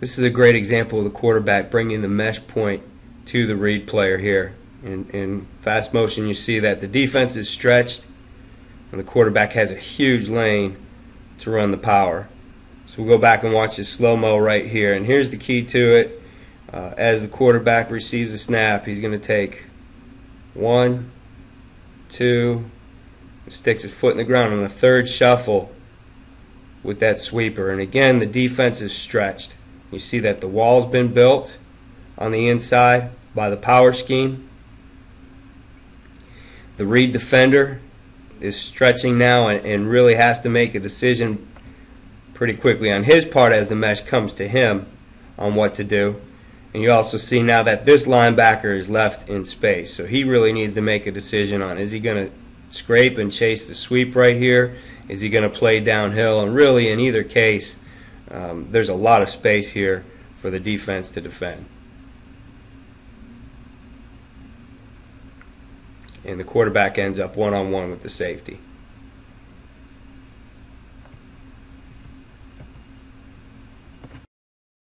This is a great example of the quarterback bringing the mesh point to the read player here. In, in fast motion, you see that the defense is stretched, and the quarterback has a huge lane to run the power. So we'll go back and watch this slow mo right here. And here's the key to it. Uh, as the quarterback receives the snap, he's going to take one, two, sticks his foot in the ground on the third shuffle with that sweeper. And again, the defense is stretched. You see that the wall's been built on the inside by the power scheme. The read defender is stretching now and, and really has to make a decision pretty quickly on his part as the mesh comes to him on what to do. And you also see now that this linebacker is left in space. So he really needs to make a decision on is he going to scrape and chase the sweep right here? Is he going to play downhill? And really, in either case, um, there's a lot of space here for the defense to defend. And the quarterback ends up one on one with the safety.